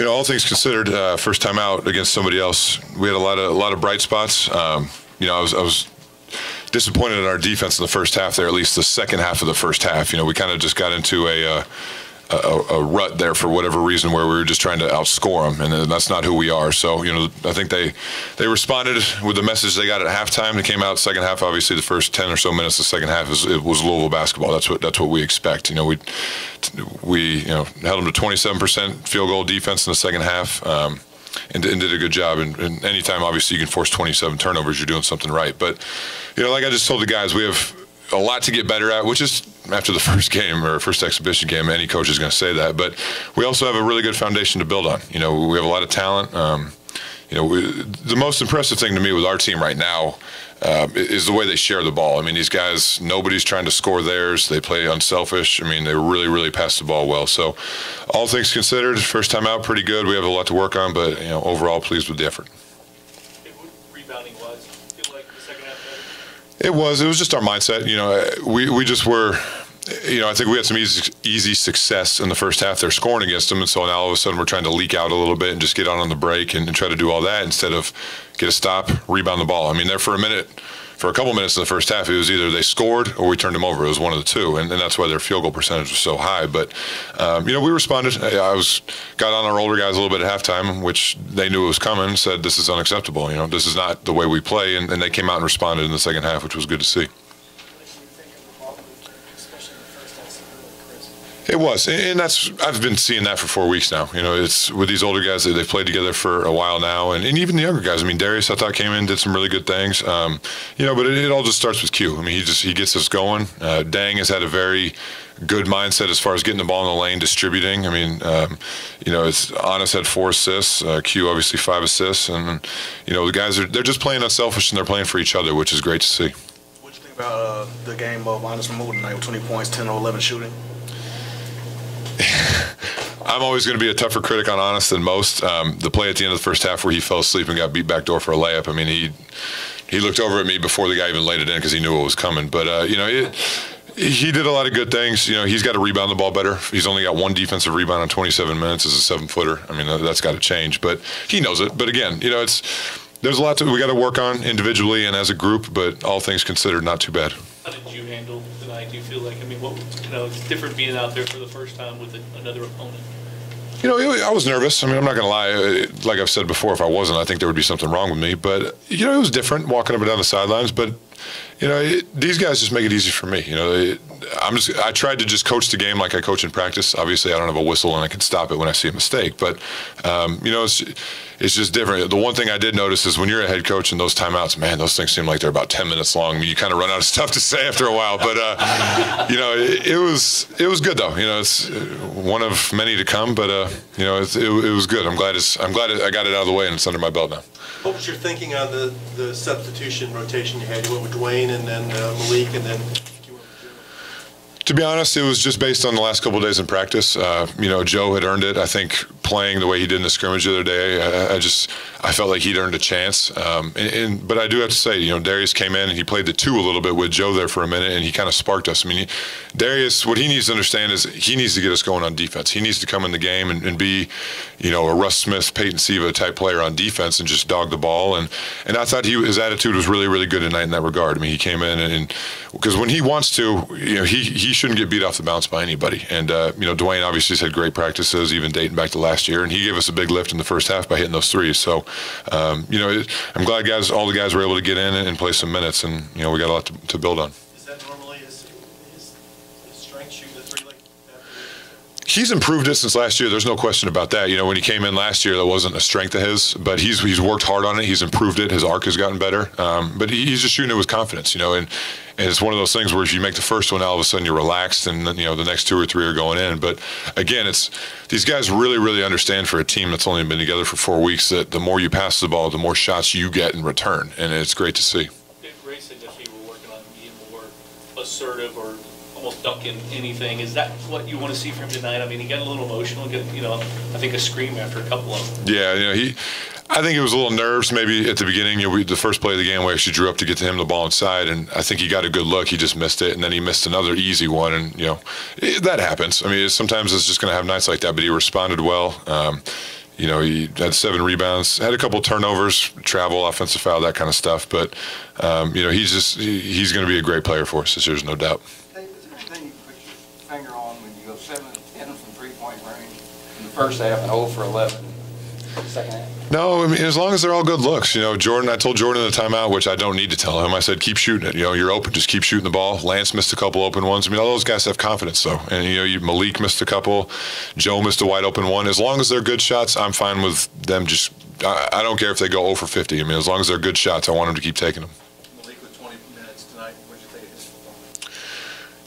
You know, all things considered, uh, first time out against somebody else, we had a lot of a lot of bright spots. Um, you know, I was I was disappointed in our defense in the first half there, at least the second half of the first half. You know, we kind of just got into a, uh, a, a, rut there for whatever reason where we were just trying to outscore them, and that's not who we are. So, you know, I think they they responded with the message they got at halftime. They came out second half. Obviously, the first ten or so minutes of the second half was, it was Louisville basketball. That's what that's what we expect. You know, we we you know held them to 27% field goal defense in the second half. Um, and, and, did a good job. And, and anytime, obviously, you can force 27 turnovers, you're doing something right. But, you know, like I just told the guys, we have a lot to get better at, which is after the first game or first exhibition game. Any coach is going to say that. But we also have a really good foundation to build on. You know, we have a lot of talent. Um, you know, we, the most impressive thing to me with our team right now uh, is the way they share the ball. I mean, these guys, nobody's trying to score theirs. They play unselfish. I mean, they really, really pass the ball well. So, all things considered, first time out, pretty good. We have a lot to work on, but you know, overall, pleased with the effort. Rebounding was, feel like the second half. It was. It was just our mindset. You know, we we just were you know, I think we had some easy, easy success in the first half. They're scoring against them, and so now all of a sudden we're trying to leak out a little bit and just get out on the break and, and try to do all that instead of get a stop, rebound the ball. I mean, there for a minute, for a couple minutes in the first half, it was either they scored or we turned them over. It was one of the two, and, and that's why their field goal percentage was so high. But um, you know, we responded. I was got on our older guys a little bit at halftime, which they knew it was coming. Said this is unacceptable. You know, this is not the way we play, and, and they came out and responded in the second half, which was good to see. It was, and that's I've been seeing that for four weeks now. You know, it's with these older guys that they've played together for a while now, and, and even the younger guys. I mean, Darius I thought came in did some really good things. Um, you know, but it, it, all just starts with Q. I mean, he just he gets us going. Uh, Deng has had a very good mindset as far as getting the ball in the lane, distributing. I mean, um, you know, it's Anas had four assists, uh, Q obviously five assists, and you know the guys are they're just playing unselfish and they're playing for each other, which is great to see. What do you think about uh, the game of Anas Mahmoud tonight with 20 points, 10 or 11 shooting? I'm always going to be a tougher critic on Anas than most. Um, the play at the end of the first half where he fell asleep and got beat back door for a layup. I mean, he he looked over at me before the guy even laid it in because he knew what was coming. But uh, you know, it, he did a lot of good things. You know, he's got to rebound the ball better. He's only got one defensive rebound in 27 minutes as a seven footer. I mean, that's got to change. But he knows it. But again, you know, it's there's a lot to, we got to work on individually and as a group. But all things considered, not too bad. How did you handle tonight? Do you feel like I mean, what you know, it's different being out there for the first time with another opponent. You know, I was nervous. I mean, I'm not going to lie. Uh, like I've said before, if I wasn't, I think there would be something wrong with me. But you know, it was different walking up and down the sidelines. But you know, it, these guys just make it easy for me. You know, it, I'm just I tried to just coach the game like I coach in practice. Obviously, I don't have a whistle and I can stop it when I see a mistake. But um, you know, it's it's just different. The one thing I did notice is when you're a head coach and those timeouts, man, those things seem like they're about 10 minutes long. You kind of run out of stuff to say after a while. But uh, you know, it, it, was it was good though. You know, it's one of many to come. But uh, you know, it, it, was good. I'm glad it's I'm glad I got it out of the way and it's under my belt now. What was your thinking on the the substitution rotation you had? With Dwayne and then uh, Malik and then to be honest, it was just based on the last couple days in practice. Uh, you know, Joe had earned it. I think playing the way he did in the scrimmage the other day, I, I just I felt like he'd earned a chance. Um, and, and, but I do have to say, you know, Darius came in and he played the two a little bit with Joe there for a minute, and he kind of sparked us. I mean, he, Darius, what he needs to understand is he needs to get us going on defense. He needs to come in the game and, and be, you know, a Russ Smith, Peyton Siva type player on defense and just dog the ball. And and I thought he his attitude was really really good tonight in that regard. I mean, he came in and because when he wants to, you know, he he shouldn't get beat off the bounce by anybody. And uh, you know, Dwayne obviously has had great practices, even dating back to last year, and he gave us a big lift in the first half by hitting those threes. So, um, you know, I'm glad guys, all the guys were able to get in and play some minutes, and you know, we got a lot to, to build on. Is that normally his, his, his strength the three like that? He's improved it since last year. There's no question about that. You know, when he came in last year, that wasn't a strength of his, but he's he's worked hard on it. He's improved it. His arc has gotten better. Um, but he's just shooting it with confidence. You know, and and it's one of those things where if you make the first one, all of a sudden you're relaxed, and then, you know the next two or three are going in. But again, it's these guys really, really understand for a team that's only been together for four weeks that the more you pass the ball, the more shots you get in return, and it's great to see. Ray said that you were working on being more assertive or almost ducking anything. Is that what you want to see from him tonight? I mean, he got a little emotional, get, you know, I think a scream after a couple of them. Yeah, you know, he, I think it was a little nerves maybe at the beginning. You know, we, the first play of the game, we actually drew up to get to him the ball inside, and I think he got a good look. He just missed it, and then he missed another easy one, and you know, it, that happens. I mean, sometimes it's just going to have nights like that, but he responded well. Um, you know, he had seven rebounds, had a couple turnovers, travel, offensive foul, that kind of stuff. But um, you know, he's just he, he's going to be a great player for us. There's no doubt. Dave, is there anything you can put your finger on when you go seven and 10 from three-point range in the first half and 0 for 11 in the second half? No, I mean, as long as they're all good looks. You know, Jordan, I told Jordan in the timeout, which I don't need to tell him, I said, keep shooting it. You know, you're open, just keep shooting the ball. Lance missed a couple open ones. I mean, all those guys have confidence, though. And, you know, you, Malik missed a couple. Joe missed a wide open one. As long as they're good shots, I'm fine with them just, I, I don't care if they go 0 for 50. I mean, as long as they're good shots, I want them to keep taking them. Malik with 20 minutes tonight, what'd you think of his performance?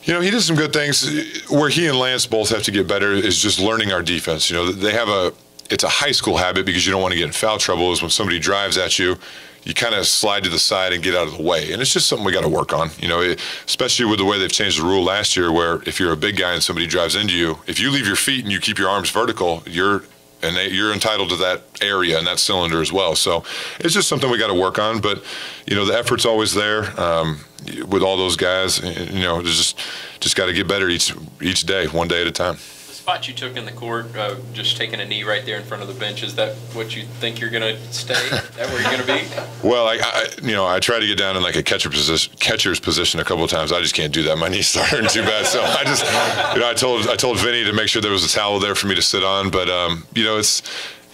You know, he did some good things. Where he and Lance both have to get better is just learning our defense. You know, they have a it's a high school habit because you don't want to get in foul trouble. Is when somebody drives at you, you kind of slide to the side and get out of the way, and it's just something we got to work on. You know, especially with the way they've changed the rule last year, where if you're a big guy and somebody drives into you, if you leave your feet and you keep your arms vertical, you're and they, you're entitled to that area and that cylinder as well. So it's just something we got to work on. But you know, the effort's always there um, with all those guys. You know, just just got to get better each each day, one day at a time. Spot you took in the court, uh, just taking a knee right there in front of the bench, is that what you think you're going to stay? That where you're going to be? Well, I, I, you know, I try to get down in like a catcher position, catcher's position a couple of times. I just can't do that. My knees hurting too bad. So I just, you know, I told I told Vinny to make sure there was a towel there for me to sit on. But um, you know, it's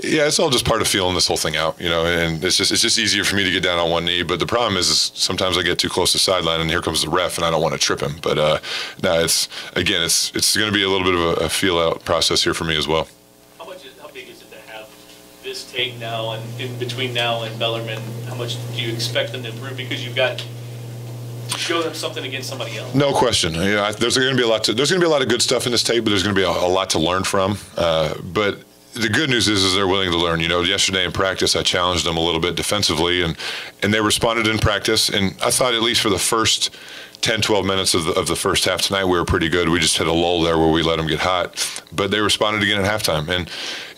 yeah, it's all just part of feeling this whole thing out, you know. And it's just it's just easier for me to get down on one knee. But the problem is, is sometimes I get too close to the sideline, and here comes the ref, and I don't want to trip him. But uh, no, it's again, it's it's going to be a little bit of a, a feel out process here for me as well. How much, is- how big is it to have this take now and in between now and Bellarmine? How much do you expect them to improve? Because you've got, to show them something against somebody else. No question. You know, I- there's going to be a lot. To, there's going to be a lot of good stuff in this tape, but there's going to be a, a lot to learn from. Uh, but the good news is, is they're willing to learn. You know, yesterday in practice, I challenged them a little bit defensively, and and they responded in practice. And I thought at least for the first 10, 12 minutes of the, of the first half tonight, we were pretty good. We just had a lull there where we let them get hot, but they responded again at halftime. And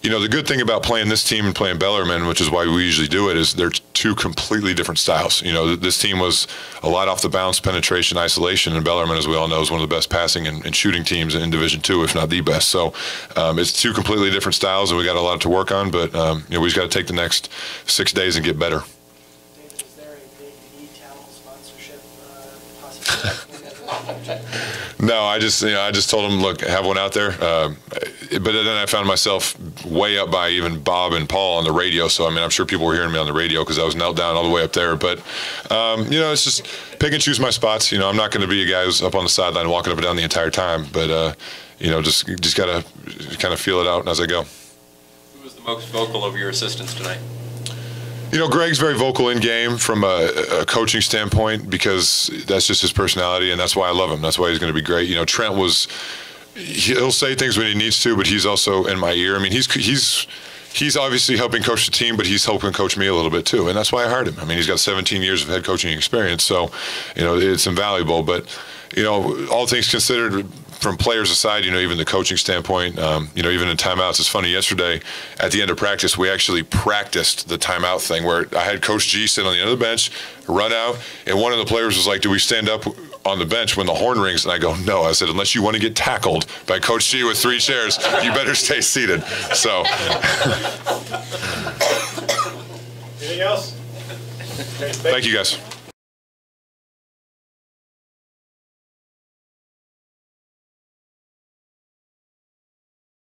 you know, the good thing about playing this team and playing Bellarmine, which is why we usually do it, is they're two completely different styles. You know, this team was a lot off the bounce, penetration, isolation, and Bellarmine, as we all know, is one of the best passing and, and shooting teams in Division Two, if not the best. So um, it's two completely different styles, and we got a lot to work on. But um, you know, we just got to take the next six days and get better. David, is there a big e-towel sponsorship uh, possibility? No, I just you know I just told him, look, have one out there. Um, but then I found myself way up by even Bob and Paul on the radio. So I mean, I'm sure people were hearing me on the radio because I was knelt down all the way up there. But um, you know, it's just pick and choose my spots. You know, I'm not going to be a guy who's up on the sideline walking up and down the entire time. But uh, you know, just just gotta kind of feel it out as I go. Who was the most vocal of your assistants tonight? You know, Greg's very vocal in game from a, a, coaching standpoint because that's just his personality, and that's why I love him. That's why he's going to be great. You know, Trent was he'll say things when he needs to, but he's also in my ear. I mean, he's he's he's obviously helping coach the team, but he's helping coach me a little bit too, and that's why I hired him. I mean, he's got 17 years of head coaching experience, so you know it's invaluable. But you know, all things considered, from players aside, you know, even the coaching standpoint, um, you know, even in timeouts, it's funny. Yesterday, at the end of practice, we actually practiced the timeout thing where I had Coach G sit on the end of the bench, run out, and one of the players was like, "Do we stand up?" On the bench when the horn rings and I go, no. I said, unless you want to get tackled by Coach G with three chairs, you better stay seated. So. Anything else? Thank you guys.